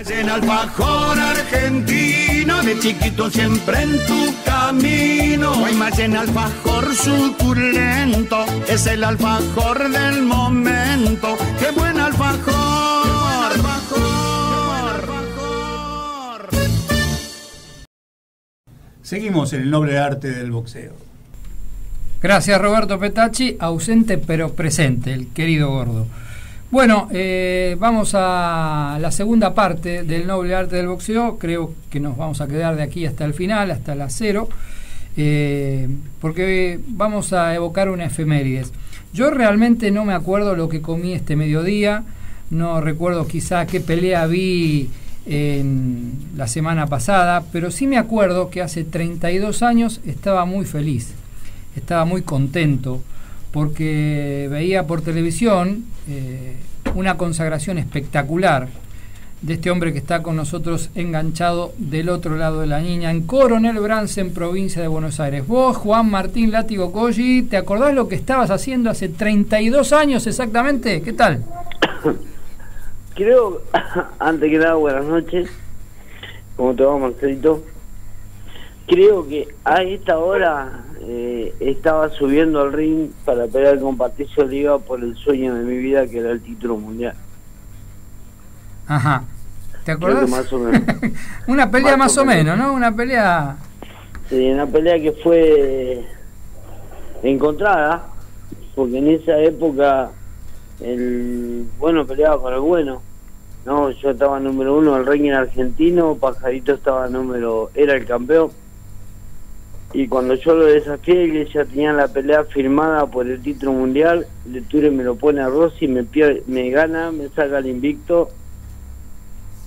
En alfajor argentino, de chiquito siempre en tu camino. Hay más en alfajor suculento, es el alfajor del momento. ¡Qué buen alfajor! alfajor! Seguimos en el noble arte del boxeo. Gracias Roberto Petacci, ausente pero presente, el querido gordo. Bueno, eh, vamos a la segunda parte del noble arte del boxeo. Creo que nos vamos a quedar de aquí hasta el final, hasta la cero, eh, porque vamos a evocar una efemérides. Yo realmente no me acuerdo lo que comí este mediodía, no recuerdo quizá qué pelea vi en la semana pasada, pero sí me acuerdo que hace 32 años estaba muy feliz, estaba muy contento porque veía por televisión eh, una consagración espectacular de este hombre que está con nosotros enganchado del otro lado de la niña, en Coronel en provincia de Buenos Aires. Vos, Juan Martín Látigo Colli, ¿te acordás lo que estabas haciendo hace 32 años exactamente? ¿Qué tal? Creo, antes que nada, buenas noches. ¿Cómo te va, Marcelito? Creo que a esta hora eh, estaba subiendo al ring para pelear con Patricio Oliva por el sueño de mi vida que era el título mundial. Ajá. ¿Te acuerdas? una pelea más, o, menos, ¿no? Una pelea... Sí, una pelea que fue encontrada, porque en esa época el bueno peleaba con el bueno. No, yo estaba número uno del ranking argentino, Pajarito estaba número, era el campeón y cuando yo lo desafié, ya tenía la pelea firmada por el título mundial, Lecture me lo pone a Rossi, me, me gana, me saca el invicto,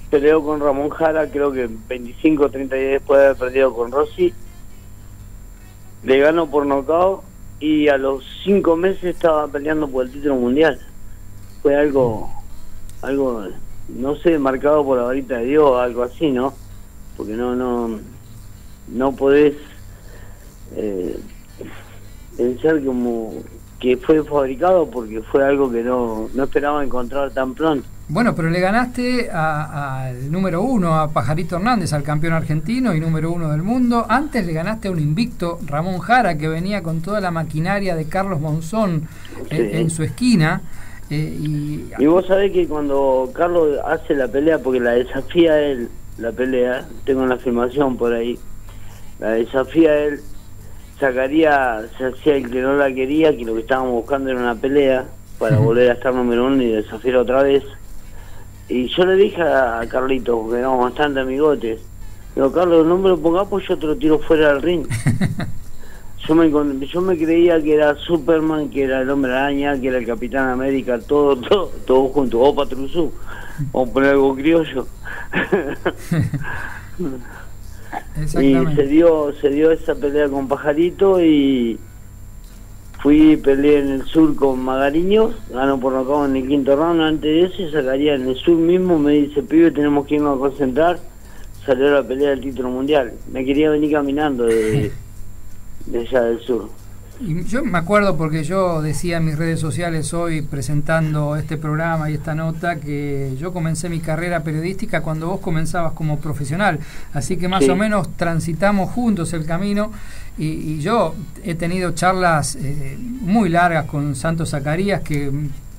peleo con Ramón Jara, creo que 25 o 30 días después de haber perdido con Rossi, le gano por nocaut y a los 5 meses estaba peleando por el título mundial. Fue algo, algo, no sé, marcado por la varita de Dios, algo así, ¿no? Porque no, no, no podés eh, pensar como que fue fabricado porque fue algo que no, no esperaba encontrar tan pronto. Bueno, pero le ganaste al número uno, a Pajarito Hernández, al campeón argentino y número uno del mundo. Antes le ganaste a un invicto, Ramón Jara, que venía con toda la maquinaria de Carlos Monzón eh, en, su esquina. Eh, y... y vos sabés que cuando Carlos hace la pelea, porque la desafía él, la pelea, tengo la afirmación por ahí, la desafía él, sacaría, se hacía el que no la quería, que lo que estábamos buscando era una pelea para volver a estar número uno y desafiar otra vez. Y yo le dije a Carlitos, porque éramos bastante amigotes, digo, Carlos, no me lo pongas pues yo te lo tiro fuera del ring. yo me, yo me creía que era Superman, que era el hombre araña, que era el Capitán América, todo, todo, todo junto, o Patrusú, o poner algo criollo. Y se dio, se dio esa pelea con Pajarito y fui peleé en el sur con Magariño, ganó por nocaut en el quinto round, antes de eso sacaría en el sur mismo, me dice, pibe, tenemos que irnos a concentrar, salió la pelea del título mundial. Me quería venir caminando de, de allá del sur. Y yo me acuerdo porque yo decía en mis redes sociales hoy presentando este programa y esta nota que yo comencé mi carrera periodística cuando vos comenzabas como profesional, así que más o menos transitamos juntos el camino y, yo he tenido charlas eh, muy largas con Santos Zacarías que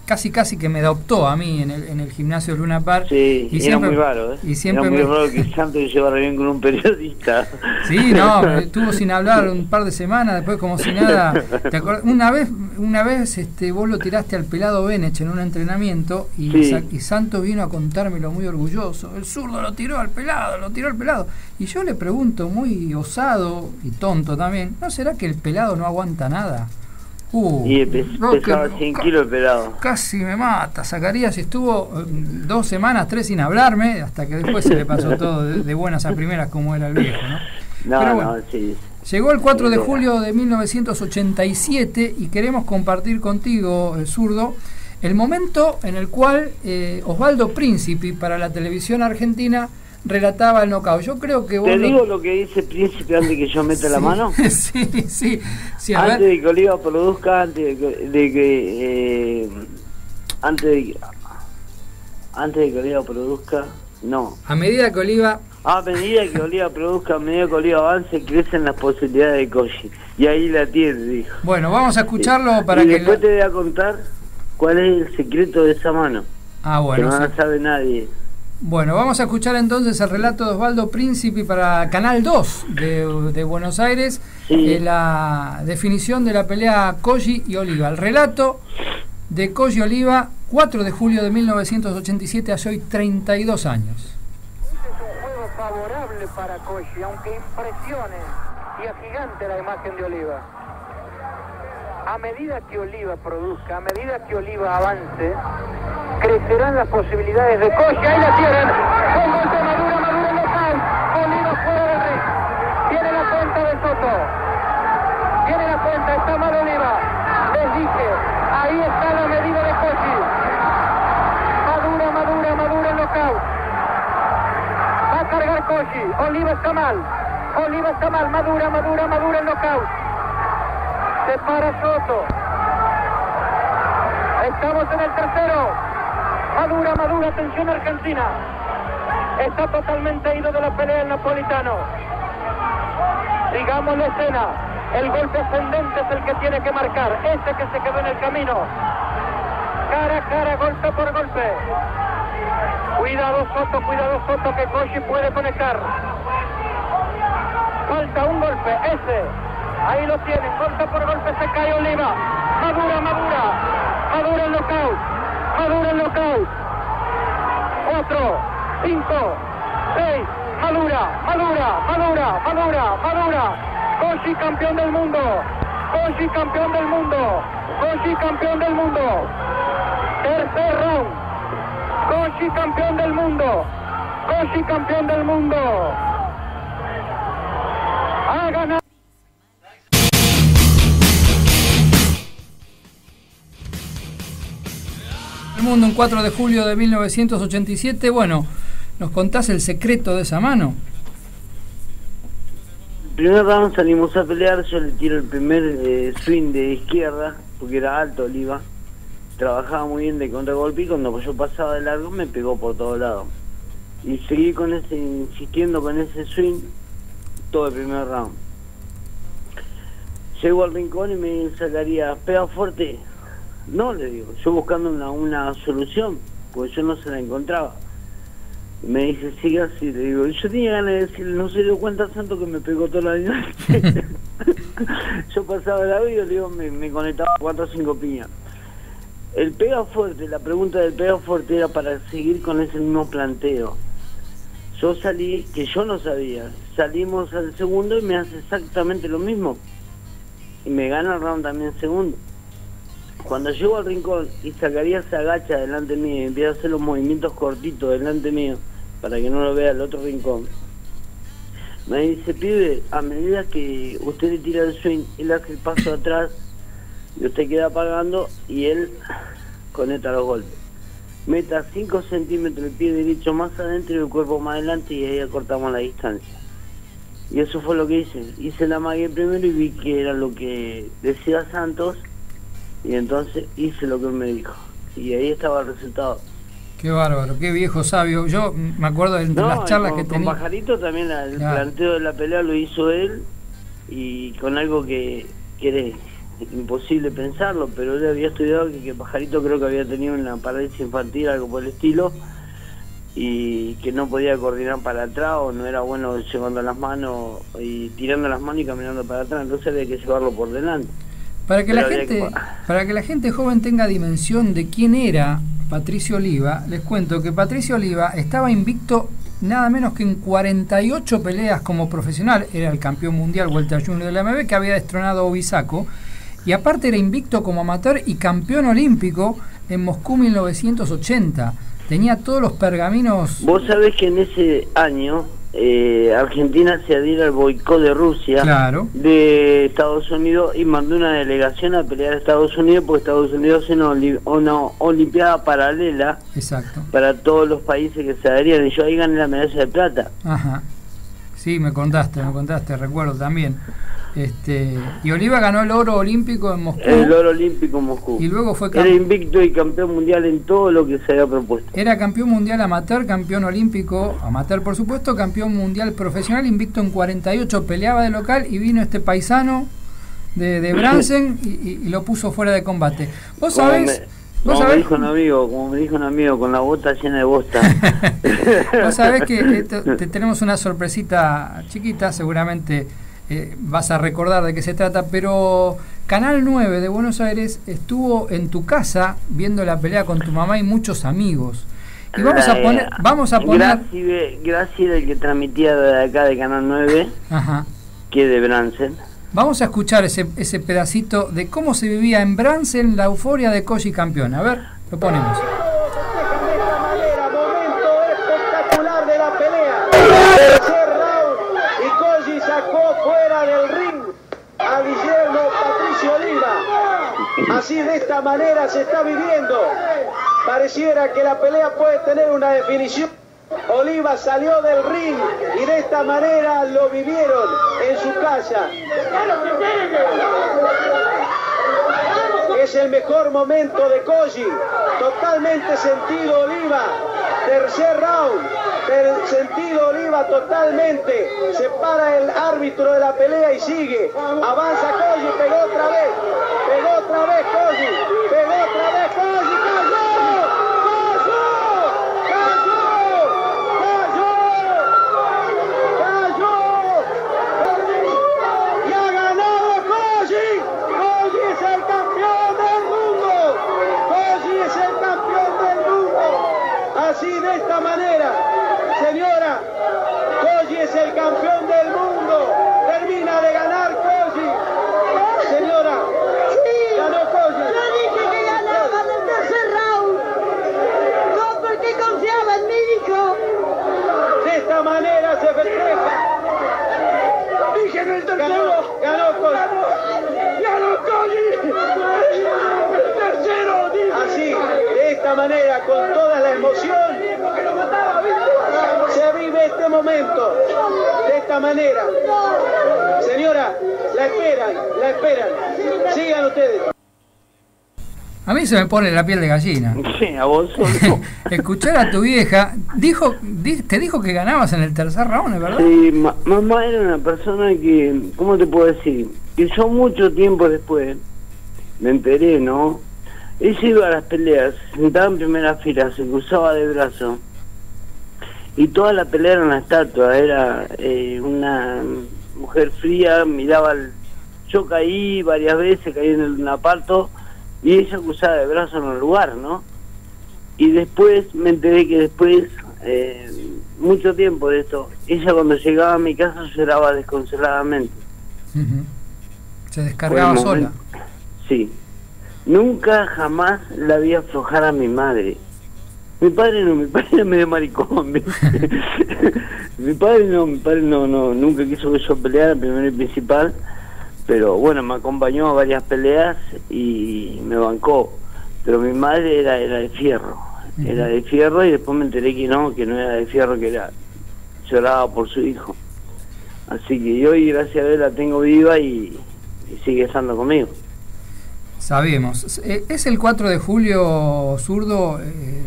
casi casi que me adoptó a mí en el, en el gimnasio de Luna Park. Sí, y era siempre, muy raro, ¿eh? Y siempre era muy raro que Santos llevara bien con un periodista. Sí, no, estuvo sin hablar un par de semanas, después como si nada. ¿te una vez, una vez este, vos lo tiraste al pelado Benech en un entrenamiento y, y Santos vino a contármelo muy orgulloso. El zurdo lo tiró al pelado, lo tiró al pelado. Y yo le pregunto, muy osado y tonto también, ¿no será que el pelado no aguanta nada? Uh, y pesaba 100 kilos el pelado. Casi me mata. Zacarías estuvo eh, dos semanas, tres sin hablarme, hasta que después se le pasó todo de, buenas a primeras como era el viejo, ¿no? No, no, sí. Llegó el 4 de julio de 1987 y queremos compartir contigo, eh, zurdo, el momento en el cual eh, Osvaldo Príncipe para la televisión argentina relataba el knockout. Yo creo que ¿Te digo lo que dice Príncipe antes de que yo meta la mano? sí, sí. antes de que Oliva produzca, antes de que... Eh, antes de antes de que Oliva produzca, No. A medida que Oliva A medida que Oliva produzca, a medida que Oliva avance, crecen las posibilidades de Koji. Y ahí la tiene, dijo. Bueno, vamos a escucharlo para y que... después la- te voy a contar cuál es el secreto de esa mano. Ah, que bueno. no sí. la sabe nadie. Bueno, vamos a escuchar entonces el relato de Osvaldo Príncipe para Canal 2 de, de Buenos Aires, Sí. eh, la definición de la pelea Koji y Oliva. El relato de Koji y Oliva, 4 de julio de 1987, hace hoy 32 años. Este es un juego favorable para Koji, aunque impresione y agigante la imagen de Oliva. A medida que Oliva produzca, a medida que Oliva avance, crecerán las posibilidades de Koji. Ahí la tienen. Con golpe Madura, Madura local. Oliva fuera del ring. Tiene la cuenta de Soto. Tiene la cuenta, está mal Oliva. Les dije, ahí está la medida de Koji. Madura, Madura, Madura knockout. Va a cargar Koji. Oliva está mal. Oliva está mal. Madura, Madura, Madura el knockout. Se para Soto. Estamos en el tercero. Madura, Madura, atención Argentina. Está totalmente ido de la pelea el napolitano. Sigamos la escena. El golpe ascendente es el que tiene que marcar. Ese que se quedó en el camino. Cara a cara, golpe por golpe. Cuidado Soto, cuidado Soto, que Koji puede conectar. Falta un golpe, ese. Ahí lo tienen, golpe por golpe se cae Oliva. Madura, Madura. Madura el knockout. Madura el knockout. Cuatro, cinco, seis. Madura, Madura, Madura, Madura, Madura. Koji campeón del mundo. Koji campeón del mundo. Koji campeón del mundo. Tercer round. Koji campeón del mundo. Koji campeón del mundo. Mundo un 4 de julio de 1987. Bueno, ¿nos contás el secreto de esa mano? primer round salimos a pelear, yo le tiro el primer eh, swing de izquierda, porque era alto Oliva. Trabajaba muy bien de contragolpe y cuando yo pasaba de largo me pegó por todos lados. Y seguí con ese, insistiendo con ese swing todo el primer round. Llego al rincón y me sacaría, pega fuerte. No, le digo, yo buscando una, una solución, porque yo no se la encontraba. Me dice, sigue así, le digo, yo tenía ganas de decirle, no se dio cuenta tanto que me pegó toda la noche. yo pasaba el audio, le digo, me, me conectaba cuatro o cinco piñas. El pega fuerte, la pregunta del pega fuerte era para seguir con ese mismo planteo. Yo salí, que yo no sabía, salimos al segundo y me hace exactamente lo mismo. Y me gana el round también segundo. Cuando llego al rincón y Zacarías se agacha delante mío y empieza a hacer los movimientos cortitos delante mío para que no lo vea el otro rincón, me dice, pibe, a medida que usted le tira el swing, él hace el paso atrás y usted queda pagando y él conecta los golpes. Meta 5 centímetros el pie derecho más adentro y el cuerpo más adelante y ahí acortamos la distancia. Y eso fue lo que hice. Hice la magia primero y vi que era lo que decía Santos y entonces hice lo que él me dijo. Y ahí estaba el resultado. Qué bárbaro, qué viejo sabio. Yo me acuerdo de entre No, las charlas con, que con tenía. Pajarito también la- el Claro. planteo de la pelea lo hizo él y con algo que, que era imposible pensarlo, pero él había estudiado que, que Pajarito creo que había tenido una parálisis infantil, algo por el estilo, y que no podía coordinar para atrás o no era bueno llevando las manos y tirando las manos y caminando para atrás, entonces había que llevarlo por delante. Para que, Pero la gente, para que la gente joven tenga dimensión de quién era Patricio Oliva, les cuento que Patricio Oliva estaba invicto nada menos que en 48 peleas como profesional, era el campeón mundial Vuelta Junior de la MB que había destronado a Obisaco, y aparte era invicto como amateur y campeón olímpico en Moscú 1980. Tenía todos los pergaminos Vos sabés que en ese año eh, Argentina se adhiere al boicot de Rusia. Claro. de Estados Unidos y mandó una delegación a pelear a Estados Unidos porque Estados Unidos hace una, una olimpiada paralela Exacto. para todos los países que se adherían y yo ahí gané la medalla de plata. Ajá. Sí, me contaste, me contaste, recuerdo también. Este, y Oliva ganó el oro olímpico en Moscú. El oro olímpico en Moscú. Y luego fue Era invicto y campeón mundial en todo lo que se había propuesto. Era campeón mundial amateur, campeón olímpico amateur por supuesto, campeón mundial profesional, invicto en 48, peleaba de local y vino este paisano de, de Bransen y, y- y lo puso fuera de combate. ¿Vos Como sabés? me- dijo un amigo, como me dijo un amigo, con la bota llena de bosta. Vos sabés que te, te tenemos una sorpresita chiquita, seguramente eh, vas a recordar de qué se trata, pero Canal 9 de Buenos Aires estuvo en tu casa viendo la pelea con tu mamá y muchos amigos. Y vamos a Eh, poner, vamos a poner, Graci, ve- Graci era el que transmitía de acá de Canal 9, ajá, que es de Bransen. Vamos a escuchar ese, ese pedacito de cómo se vivía en Bransen la euforia de Koji campeón. A ver, lo ponemos. momento espectacular de la pelea. Tercer round y Koji sacó fuera del ring a Guillermo Patricio Oliva. Así de esta manera se está viviendo. Pareciera que la pelea puede tener una definición. Oliva salió del ring y de esta manera lo vivieron en su casa. Es el mejor momento de Koji. Totalmente sentido Oliva. Tercer round. Sentido Oliva totalmente. Se para el árbitro de la pelea y sigue. Avanza Koji. Pegó otra vez. Pegó otra vez Koji. Pegó otra vez Koji. ¡Cayó! ¡Cayó! ¡Cayó! ¡Cayó! y ha ganado Koji. Koji es el campeón del mundo. Koji es el campeón del mundo. Así de esta manera, señora, Koji es el campeón del mundo. Termina de ganar Koji. Señora, ganó Koji. Yo dije que ganaba en el tercer round. No porque confiaba en mi hijo. De esta manera se festeja. Dije en el tercero. Ganó, ganó Koji. Ganó Koji. Tercero, Así, de esta manera, con toda la emoción, se vive este momento. Esta manera. Señora, la esperan, la esperan. Sigan ustedes. A mí se me pone la piel de gallina. Sí, a vos. Escuchar a tu vieja, dijo, di- te dijo que ganabas en el tercer round, ¿es verdad? Sí, ma- mamá era una persona que, ¿cómo te puedo decir? Que yo mucho tiempo después me enteré, ¿no? Ella iba a las peleas, se sentaba en primera fila, se cruzaba de brazo. Y toda la pelea era una estatua, era eh, una mujer fría, miraba el... Yo caí varias veces, caí en el naparto, y ella cruzaba de brazo en el lugar, ¿no? Y después me enteré que después, eh, mucho tiempo de esto, ella cuando llegaba a mi casa lloraba desconsoladamente. Ujú. Se descargaba sola. Sí. Nunca jamás la vi aflojar a mi madre. Mi padre no, mi padre era medio maricón. mi padre no, mi padre no, no, nunca quiso que yo peleara, primero y principal. Pero bueno, me acompañó a varias peleas y me bancó. Pero mi madre era, era de fierro. Era de fierro y después me enteré que no, que no era de fierro, que era lloraba por su hijo. Así que hoy, gracias a Dios, la tengo viva y, y sigue estando conmigo. Sabemos. Eh, Es el 4 de julio, zurdo, eh,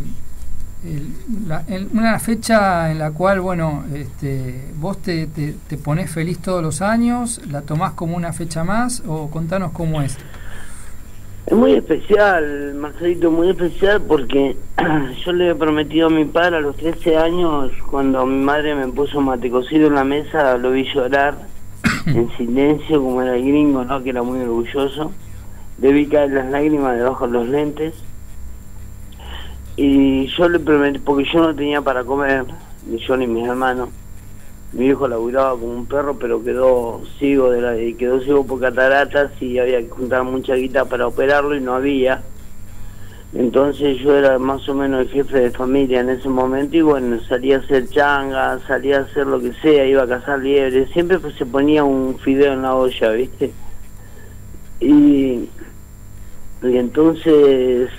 el- la- una fecha en la cual, bueno, este, vos te, te, te ponés feliz todos los años, la tomás como una fecha más o contanos cómo es. Es muy especial, Marcelito, muy especial porque yo le he prometido a mi padre a los 13 años, cuando mi madre me puso mate cocido en la mesa, lo vi llorar en silencio, como era el gringo, ¿no? Que era muy orgulloso. Le vi caer las lágrimas debajo de los lentes. Y yo le prometí, porque yo no tenía para comer, ni yo ni mis hermanos. Mi hijo laburaba como un perro, pero quedó ciego de la, quedó ciego por cataratas y había que juntar mucha guita para operarlo y no había. Entonces yo era más o menos el jefe de familia en ese momento y bueno, salía a hacer changa, salía a hacer lo que sea, iba a cazar liebres, siempre se ponía un fideo en la olla, ¿viste? Y, y entonces,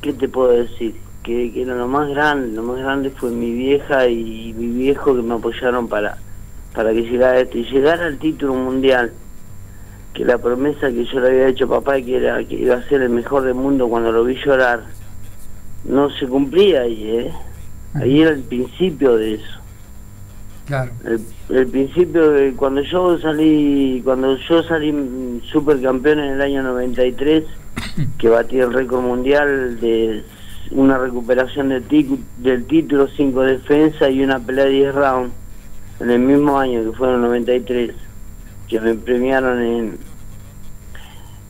¿qué te puedo decir? Que, que era lo más grande, lo más grande fue mi vieja y mi viejo que me apoyaron para, para que llegara esto y llegara al título mundial, que la promesa que yo le había hecho a papá que era que iba a ser el mejor del mundo cuando lo vi llorar, no se cumplía ahí, ¿eh? Ahí era el principio de eso. Claro. El, el principio de cuando yo salí, cuando yo salí supercampeón en el año 93, que batí el récord mundial de una recuperación del, del título, cinco defensas y una pelea de 10 rounds, en el mismo año que fue en el 93, que me premiaron en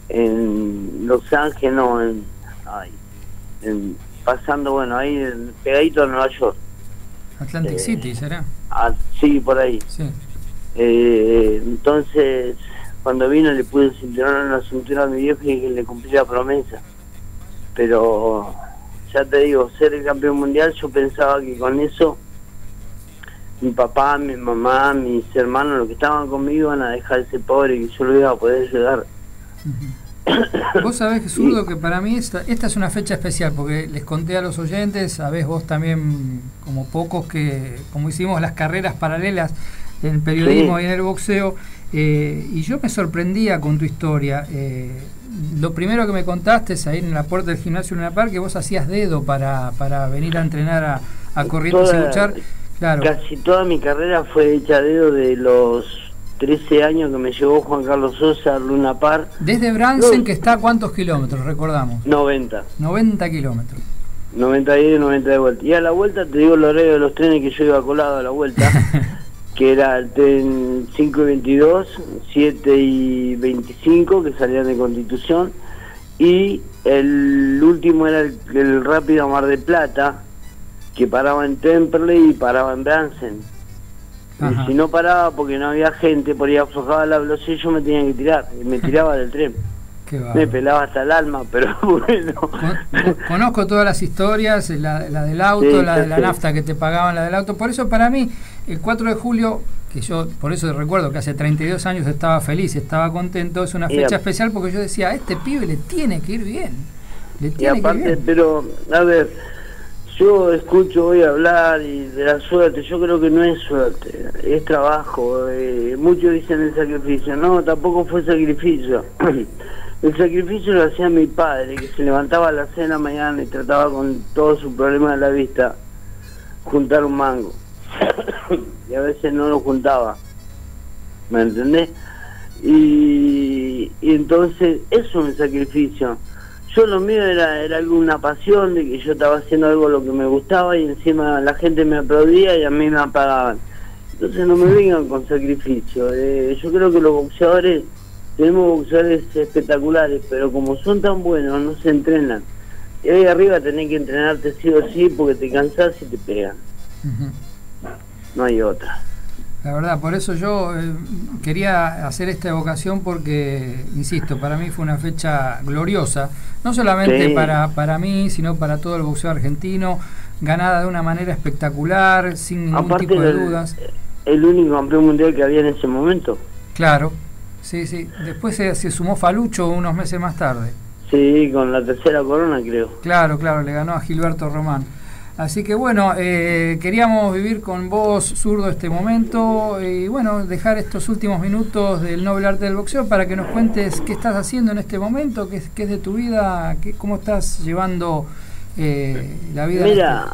en Los Ángeles, no, en, ay, en- pasando, bueno, ahí en- pegadito a Nueva York. Atlantic Eh, City, ¿será? Ah, sí, por ahí. Sí. Eh, entonces, cuando vino le pude cinturón la cintura a mi viejo y le cumplí la promesa. Pero, ya te digo, ser el campeón mundial, yo pensaba que con eso mi papá, mi mamá, mis hermanos, los que estaban conmigo, iban a dejar ese pobre y que yo lo iba a poder ayudar. Vos sabés, Zurdo, que para mí esta, esta es una fecha especial, porque les conté a los oyentes, sabés vos también, como pocos, que como hicimos las carreras paralelas en el periodismo Sí. y en el boxeo, eh, y yo me sorprendía con tu historia. Eh, lo primero que me contaste es ahí en la puerta del gimnasio Luna Park, que vos hacías dedo para, para venir a entrenar a, a Corrientes y luchar. Claro, Casi toda mi carrera fue hecha dedo de los 13 años que me llevó Juan Carlos Sosa a Luna Par, desde Bransen, No. que está a cuántos kilómetros, recordamos. 90. 90 kilómetros. 90 de ida y 90 de vuelta. Y a la vuelta te digo el horario de los trenes que yo iba colado a la vuelta, que era el tren 5 y 22, 7 y 25 que salían de Constitución, y el último era el, el rápido a Mar del Plata, que paraba en Temperley y paraba en Bransen. Y si no paraba porque no había gente, por ahí aflojaba la velocidad, yo me tenía que tirar, y me tiraba del tren. Me pelaba hasta el alma, pero bueno. Con- con- Conozco todas las historias, la, la del auto, Sí, la de la nafta que te pagaban, la del auto. Por eso para mí, el 4 de julio, que yo por eso recuerdo que hace 32 años estaba feliz, estaba contento, es una fecha especial porque yo decía, a este pibe le tiene que ir bien. Le Y tiene que ir aparte, bien. pero, a ver, yo escucho hoy hablar y de la suerte, yo creo que no es suerte, es trabajo. eh, muchos dicen el sacrificio, no, tampoco fue sacrificio. el sacrificio lo hacía mi padre, que se levantaba a las 6 de la mañana y trataba con todo su problema de la vista, juntar un mango. y a veces no lo juntaba, ¿me entendés? Y, entonces eso es un sacrificio. Yo lo mío era, era algo, una pasión de que yo estaba haciendo algo lo que me gustaba y encima la gente me aplaudía y a mí me apagaban. Entonces no me vengan con sacrificio. Eh, yo creo que los boxeadores, tenemos boxeadores espectaculares, pero como son tan buenos, no se entrenan. Y ahí arriba tenés que entrenarte sí o sí porque te cansás y te pegan. No hay otra. La verdad, por eso yo eh, quería hacer esta evocación porque, insisto, para mí fue una fecha gloriosa, no solamente Sí. para, para mí, sino para todo el boxeo argentino, ganada de una manera espectacular, sin ningún Aparte tipo de dudas. El único campeón mundial que había en ese momento. Claro, sí, sí. Después se, se sumó Falucho unos meses más tarde. Sí, con la tercera corona creo. Claro, claro, le ganó a Gilberto Román. Así que bueno, eh, queríamos vivir con vos, zurdo, este momento y bueno, dejar estos últimos minutos del noble arte del boxeo para que nos cuentes qué estás haciendo en este momento, qué, es- qué es de tu vida, qué, cómo estás llevando eh, la vida. Mira,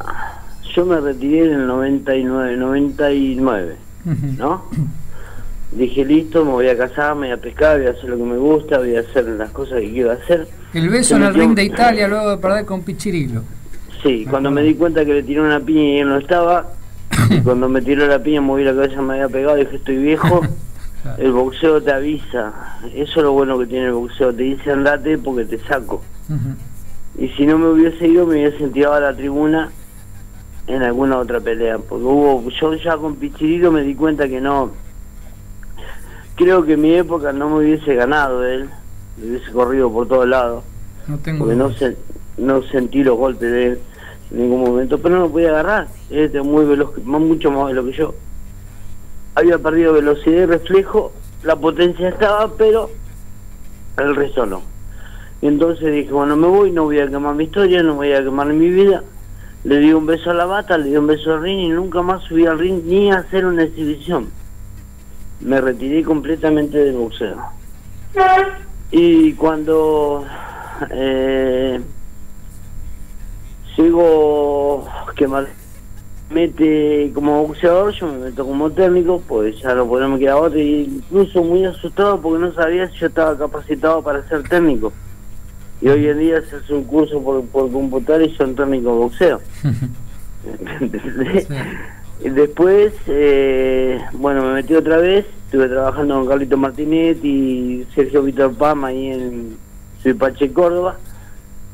yo me retiré en el 99, 99, este- Ujú. ¿no? Dije, listo, me voy a casar, me voy a pescar, voy a hacer lo que me gusta, voy a hacer las cosas que quiero hacer. El beso Se en el ring de Italia luego de perder con Pichirilo. Sí, cuando me di cuenta que le tiró una piña y él no estaba, y cuando me tiró la piña, moví la cabeza, me había pegado, dije, estoy viejo. Claro. El boxeo te avisa, eso es lo bueno que tiene el boxeo, te dice andate porque te saco. Y si no me hubiese ido, me hubiese tirado a la tribuna en alguna otra pelea. Porque hubo, yo ya con Pichirilo me di cuenta que no. Creo que en mi época no me hubiese ganado él, me hubiese corrido por todos lados. No tengo Porque no, se, no sentí los golpes de él en ningún momento, pero no lo podía agarrar. Es muy veloz, mucho más veloz que yo. Había perdido velocidad y reflejo, la potencia estaba, pero el resto no. Y entonces dije, bueno, me voy, no voy a quemar mi historia, no voy a quemar mi vida. Le di un beso a la bata, le di un beso al ring y nunca más subí al ring ni a hacer una exhibición. me retiré completamente del boxeo. Y cuando eh, sigo que me mete como boxeador, yo me meto como técnico, pues ya no podemos quedar otro, y incluso muy asustado porque no sabía si yo estaba capacitado para ser técnico. Y hoy en día se hace un curso por, por computador y son técnico de boxeo. Y Después, eh, bueno, me metí otra vez, estuve trabajando con Carlito Martinet y Sergio Víctor Pama ahí en Suipache, Córdoba,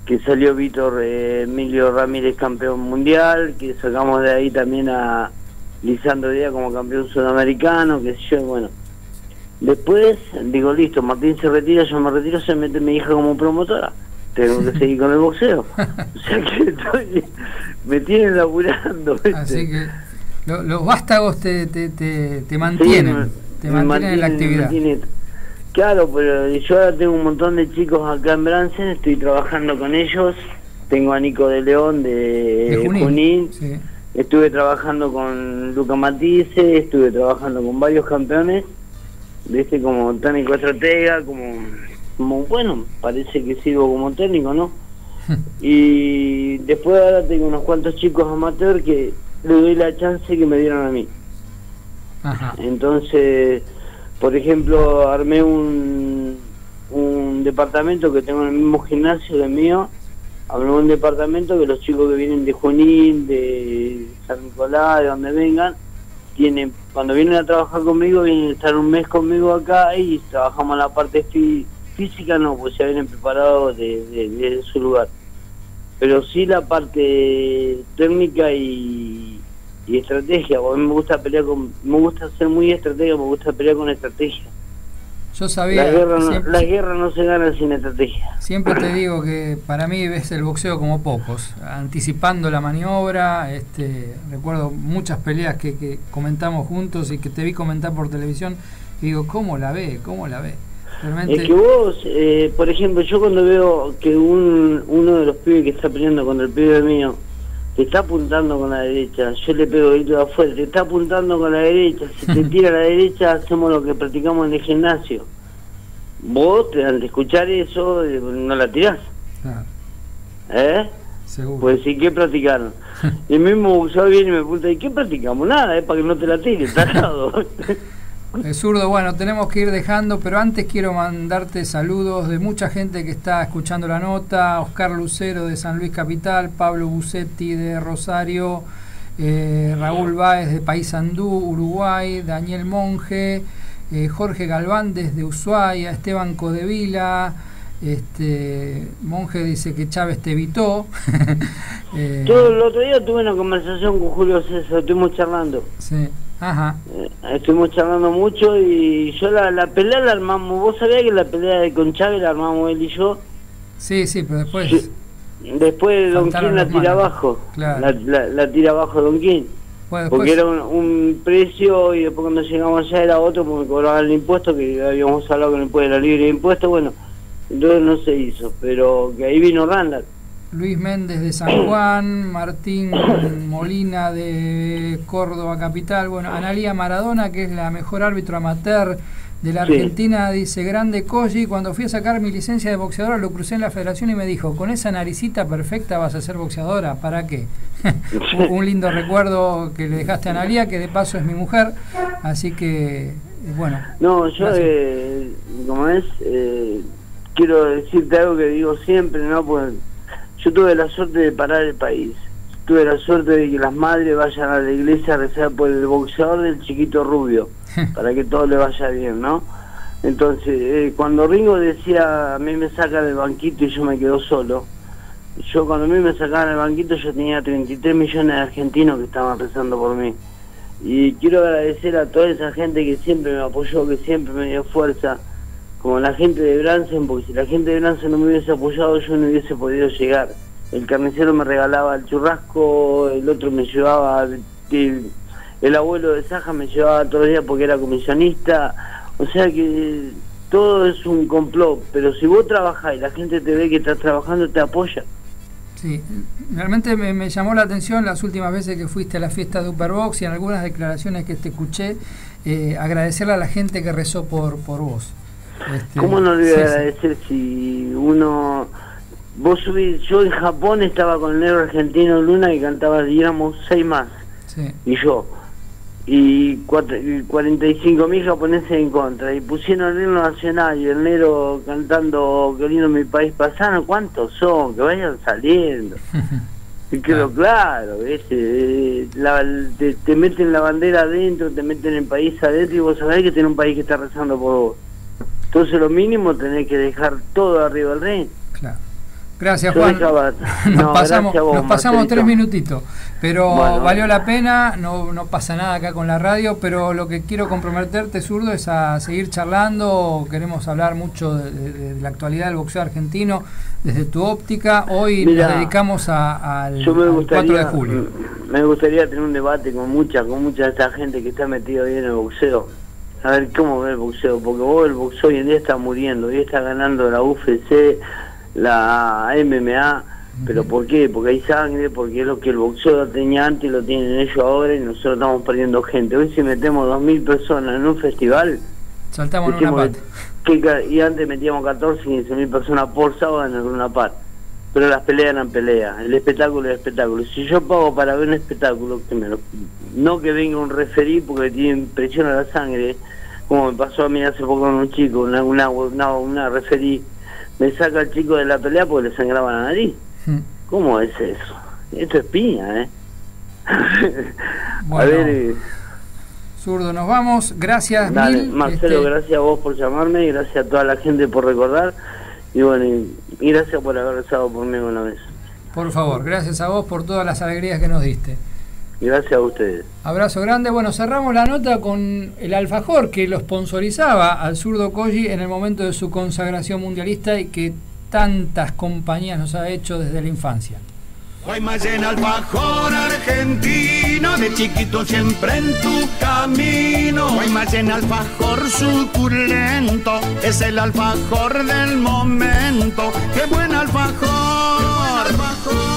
que salió Víctor eh, Emilio Ramírez campeón mundial, que sacamos de ahí también a Lisandro Díaz como campeón sudamericano, que yo, bueno. Después, digo, listo, Martín se retira, yo me retiro, se mete mi hija como promotora. Tengo que seguir con el boxeo. O sea que estoy, me tienen laburando. ¿viste? Así que lo- los vástagos te, te, te, te mantienen, Sí, te me mantienen en la actividad. Claro, pero yo ahora tengo un montón de chicos acá en Bransen, estoy trabajando con ellos. Tengo a Nico de León de, De Junín. Junín. Sí. Estuve trabajando con Luca Matisse, estuve trabajando con varios campeones, viste, como técnico estratega, como, como bueno, parece que sirvo como técnico, ¿no? y después ahora tengo unos cuantos chicos amateur que le doy la chance que me dieron a mí. Ajá. Entonces, por ejemplo, armé un, un departamento que tengo en el mismo gimnasio del mío. Armé un departamento que los chicos que vienen de Junín, de San Nicolás, de donde vengan, tienen, cuando vienen a trabajar conmigo, vienen a estar un mes conmigo acá y trabajamos la parte fí- física, no, pues ya vienen preparados de, de- de su lugar. Pero sí la parte técnica y, y estrategia, porque a mí me gusta pelear con, me gusta ser muy estratega, me gusta pelear con estrategia. Yo sabía, La guerra, no, siempre, la guerra no se gana sin estrategia. siempre te digo que para mí ves el boxeo como pocos, anticipando la maniobra. Este, recuerdo muchas peleas que, que comentamos juntos y que te vi comentar por televisión. Y digo, ¿cómo la ve? ¿Cómo la ve? Realmente, Es que vos, eh, por ejemplo, yo cuando veo que un, uno de los pibes que está peleando contra el pibe mío te está apuntando con la derecha, yo le pego de afuera, te está apuntando con la derecha, si te tira a la derecha hacemos lo que practicamos en el gimnasio. Vos, al escuchar eso, eh, no la tirás, claro, ¿eh? seguro. Pues sí, ¿qué practicaron? Y el mismo boxeador viene y me pregunta, ¿y qué practicamos? Nada, es para que no te la tires, tarado. Eh, zurdo, bueno, tenemos que ir dejando, pero antes quiero mandarte saludos de mucha gente que está escuchando la nota, Oscar Lucero de San Luis Capital, Pablo Bucetti de Rosario, eh, Raúl Báez de Paysandú, Uruguay, Daniel Monge, eh, Jorge Galván desde Ushuaia, Esteban Codevila, este, Monge dice que Chávez te evitó. Eh, Todo el otro día tuve una conversación con Julio César, estuvimos charlando. sí, ajá, Eh, estuvimos charlando mucho y yo la, la pelea la armamos. ¿Vos sabías que la pelea de con Chávez la armamos él y yo? sí, sí, pero después... Sí. Después Don King la tira manos. abajo. Claro. La, la- la tira abajo Don King. bueno, Porque después- era un, un precio y después cuando llegamos allá era otro porque cobraban el impuesto, que habíamos hablado con el pueblo de la libre de impuestos. Bueno, entonces no se hizo. Pero que ahí vino Randall. Luis Méndez de San Juan, Martín Molina de Córdoba Capital, bueno, Analía Maradona, que es la mejor árbitro amateur de la Sí. Argentina, dice, grande Koji, cuando fui a sacar mi licencia de boxeadora lo crucé en la federación y me dijo, con esa naricita perfecta vas a ser boxeadora, ¿para qué? Un- lindo recuerdo que le dejaste a Analía, que de paso es mi mujer, así que, bueno, No, yo, eh, como es, eh, quiero decirte algo que digo siempre, ¿no? Pues yo tuve la suerte de parar el país. Tuve la suerte de que las madres vayan a la iglesia a rezar por el boxeador del chiquito rubio, para que todo le vaya bien, ¿no? Entonces, eh, cuando Ringo decía, a mí me sacan del banquito y yo me quedo solo, yo cuando a mí me sacaban del banquito yo tenía 33 millones de argentinos que estaban rezando por mí. Y quiero agradecer a toda esa gente que siempre me apoyó, que siempre me dio fuerza, como la gente de Bransen, porque si la gente de Bransen no me hubiese apoyado yo no hubiese podido llegar. El carnicero me regalaba el churrasco, el otro me llevaba, el, el abuelo de Saja me llevaba todos los días porque era comisionista, o sea que todo es un complot, pero si vos trabajás y la gente te ve que estás trabajando, te apoya. Sí, realmente me, llamó la atención las últimas veces que fuiste a la fiesta de Superbox y en algunas declaraciones que te escuché, eh, agradecerle a la gente que rezó por, por vos. Este, ¿Cómo no le voy a agradecer si uno... Vos subís, yo en Japón estaba con el negro argentino Luna y cantaba, y éramos seis más, Sí, y yo. Y, cuatro, y 45 mil japoneses en contra. Y pusieron el himno nacional y el negro cantando Queriendo mi país pasano. ¿Cuántos son? Que vayan saliendo. Y quedó claro. Eh, la- te, te meten la bandera adentro, te meten el país adentro y vos sabés que tiene un país que está rezando por vos. Entonces lo mínimo tenés que dejar todo arriba del ring. claro. Gracias, Juan. Nos no, pasamos, gracias a vos, nos pasamos Marcelito. tres minutitos, pero Bueno. valió la pena, no, no pasa nada acá con la radio, pero lo que quiero comprometerte, zurdo, es a seguir charlando, queremos hablar mucho de, de- de la actualidad del boxeo argentino desde tu óptica, hoy Mirá, nos dedicamos a- al, Yo me al 4 gustaría, de julio. me gustaría tener un debate con mucha, con mucha de esta gente que está metida bien en el boxeo. A ver cómo ve el boxeo, porque vos el boxeo hoy en día está muriendo, hoy está ganando la UFC, la MMA, pero ¿por qué? Porque hay sangre, porque es lo que el boxeo tenía antes y lo tienen ellos ahora y nosotros estamos perdiendo gente. Hoy si metemos 2.000 personas en un festival, Saltamos en una que y antes metíamos 14, 15 mil personas por sábado en una par. Pero las peleas eran peleas, el espectáculo es espectáculo. Si yo pago para ver un espectáculo, que me lo- no que venga un referí porque tiene presión a la sangre, como me pasó a mí hace poco con un chico, una, una, una, una referí, me saca el chico de la pelea porque le sangraba la nariz. Mm. ¿Cómo es eso? Esto es piña, ¿eh? a Bueno. ver, eh, Zurdo, nos vamos, gracias Dale, mil. Marcelo, este, gracias a vos por llamarme y gracias a toda la gente por recordar. Y bueno, y, y gracias por haber rezado por mí una vez. Por favor, gracias a vos por todas las alegrías que nos diste. Gracias a ustedes. Abrazo grande. Bueno, cerramos la nota con el alfajor que lo sponsorizaba al zurdo Koji en el momento de su consagración mundialista y que tantas compañías nos ha hecho desde la infancia. Guaymallén en alfajor argentino, de chiquito siempre en tu camino. Guaymallén en alfajor suculento, es el alfajor del momento. ¡Qué buen alfajor! ¡Qué buen alfajor!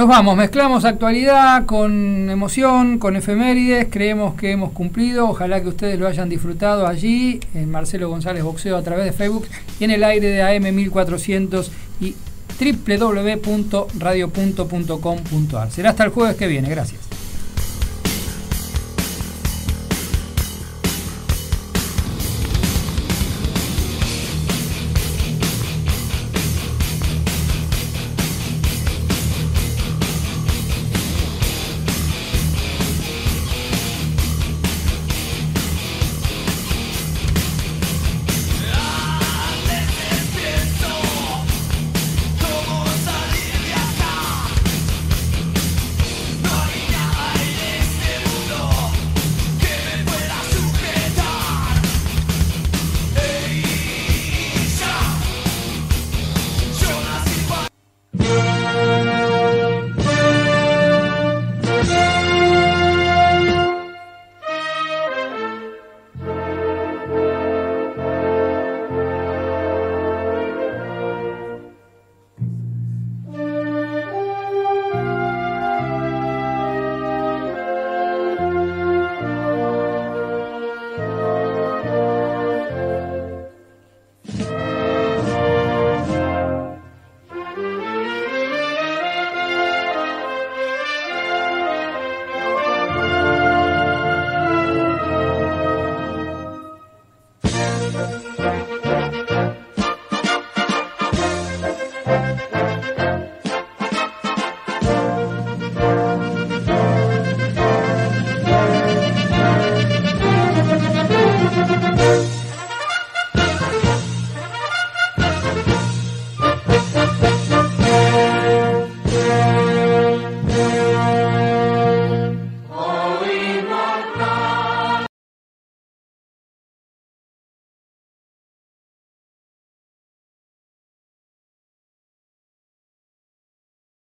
Nos vamos, mezclamos actualidad con emoción, con efemérides, creemos que hemos cumplido, ojalá que ustedes lo hayan disfrutado allí, en Marcelo González Boxeo a través de Facebook y en el aire de AM 1400 y www.radio.com.ar. Será hasta el jueves que viene, gracias.